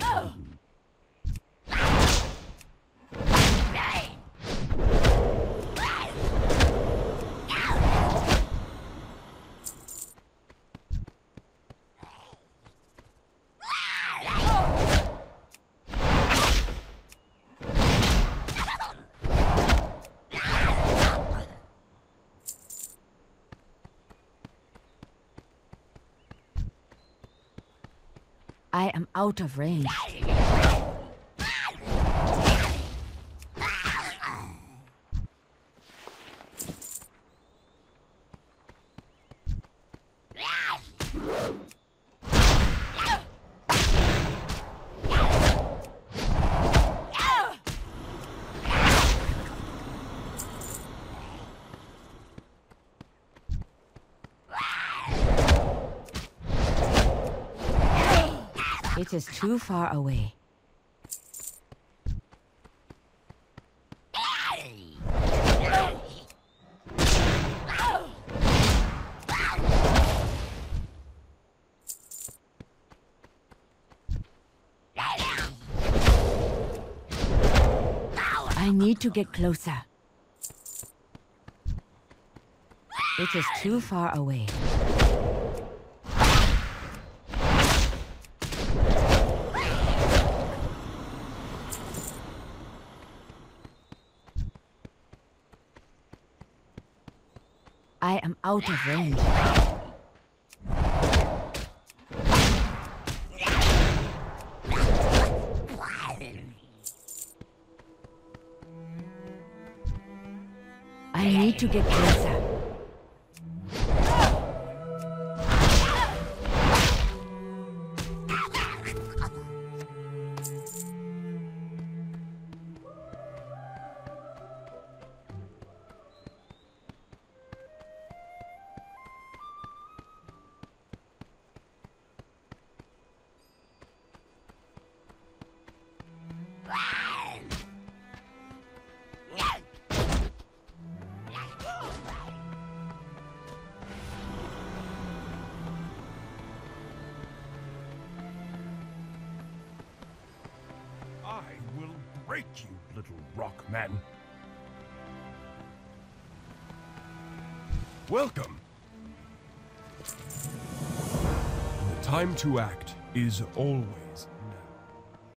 Oh! I am out of range. It is too far away. I need to get closer. It is too far away. I am out of range. I need to get closer. I will break you, little rock man. Welcome. The time to act is always